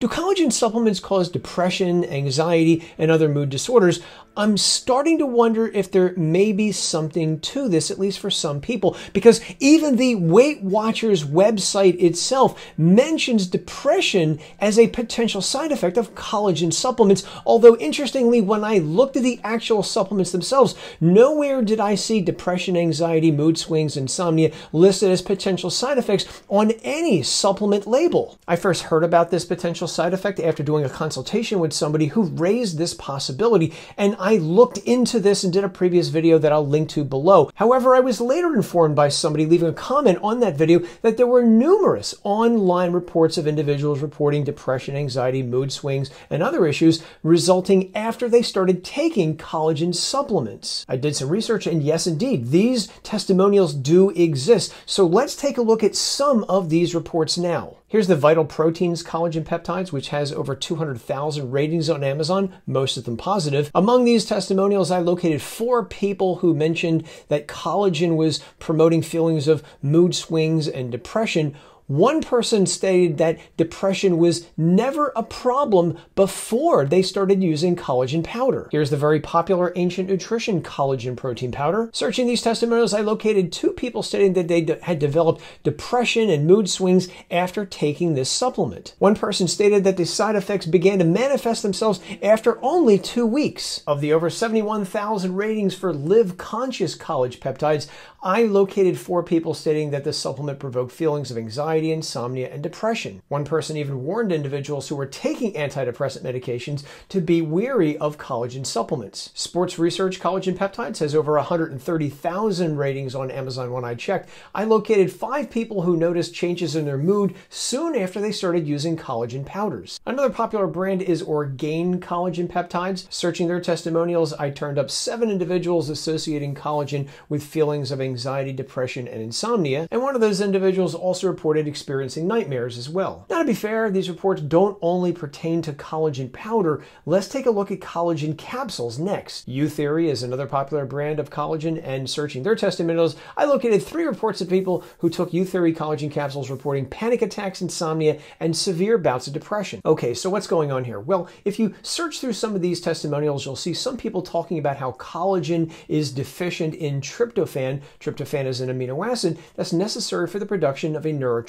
Do collagen supplements cause depression, anxiety, and other mood disorders? I'm starting to wonder if there may be something to this, at least for some people, because even the Weight Watchers website itself mentions depression as a potential side effect of collagen supplements. Although, interestingly, when I looked at the actual supplements themselves, nowhere did I see depression, anxiety, mood swings, insomnia listed as potential side effects on any supplement label. I first heard about this potential side effect after doing a consultation with somebody who raised this possibility, and I looked into this and did a previous video that I'll link to below. However, I was later informed by somebody leaving a comment on that video that there were numerous online reports of individuals reporting depression, anxiety, mood swings, and other issues resulting after they started taking collagen supplements. I did some research, and yes, indeed, these testimonials do exist. So let's take a look at some of these reports now. Here's the Vital Proteins collagen peptides, which has over 200,000 ratings on Amazon, most of them positive. Among these testimonials, I located four people who mentioned that collagen was promoting feelings of mood swings and depression, one person stated that depression was never a problem before they started using collagen powder. Here's the very popular Ancient Nutrition collagen protein powder. Searching these testimonials, I located two people stating that they had developed depression and mood swings after taking this supplement. One person stated that the side effects began to manifest themselves after only two weeks. Of the over 71,000 ratings for Live Conscious Collagen peptides, I located four people stating that the supplement provoked feelings of anxiety, insomnia, and depression. One person even warned individuals who were taking antidepressant medications to be weary of collagen supplements. Sports Research Collagen Peptides has over 130,000 ratings on Amazon when I checked. I located five people who noticed changes in their mood soon after they started using collagen powders. Another popular brand is Orgain Collagen Peptides. Searching their testimonials, I turned up seven individuals associating collagen with feelings of anxiety, depression, and insomnia, and one of those individuals also reported experiencing nightmares as well. Now, to be fair, these reports don't only pertain to collagen powder. Let's take a look at collagen capsules next. Youtheory is another popular brand of collagen, and searching their testimonials, I located three reports of people who took Youtheory collagen capsules reporting panic attacks, insomnia, and severe bouts of depression. Okay, so what's going on here? Well, if you search through some of these testimonials, you'll see some people talking about how collagen is deficient in tryptophan, Tryptophan is an amino acid that's necessary for the production of a neurotransmitter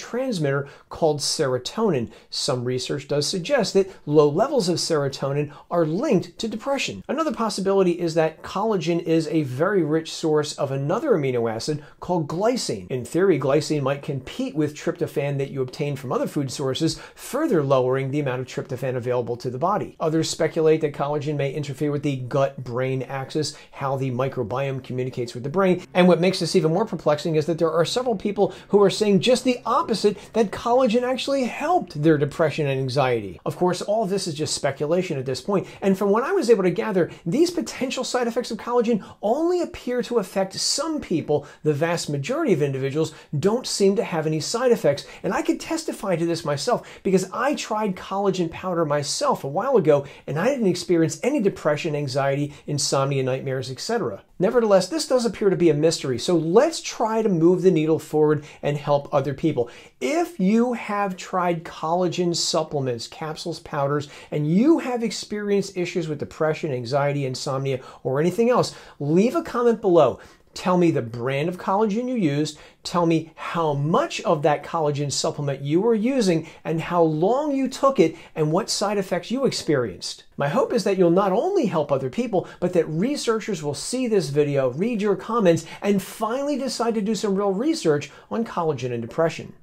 called serotonin. Some research does suggest that low levels of serotonin are linked to depression. Another possibility is that collagen is a very rich source of another amino acid called glycine. In theory, glycine might compete with tryptophan that you obtain from other food sources, further lowering the amount of tryptophan available to the body. Others speculate that collagen may interfere with the gut-brain axis, how the microbiome communicates with the brain, and what makes this even more perplexing is that there are several people who are saying just the opposite that collagen actually helped their depression and anxiety. Of course, all this is just speculation at this point, and from what I was able to gather, these potential side effects of collagen only appear to affect some people. The vast majority of individuals don't seem to have any side effects, and I could testify to this myself because I tried collagen powder myself a while ago and I didn't experience any depression, anxiety, insomnia, nightmares, etc. Nevertheless, this does appear to be a mystery, so let's try to move the needle forward and help other people. If you have tried collagen supplements, capsules, powders, and you have experienced issues with depression, anxiety, insomnia, or anything else, leave a comment below. Tell me the brand of collagen you used. Tell me how much of that collagen supplement you were using and how long you took it and what side effects you experienced. My hope is that you'll not only help other people, but that researchers will see this video, read your comments, and finally decide to do some real research on collagen and depression.